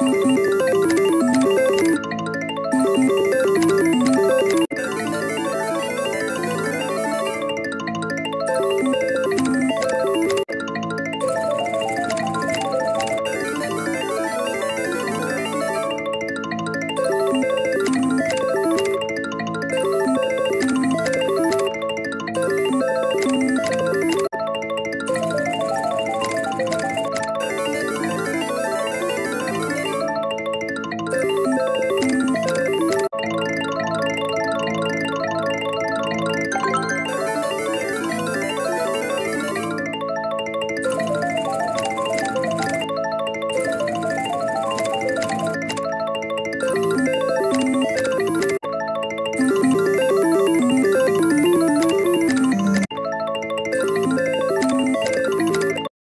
Música